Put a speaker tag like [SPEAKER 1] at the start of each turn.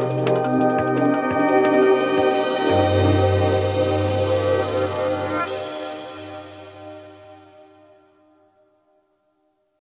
[SPEAKER 1] Música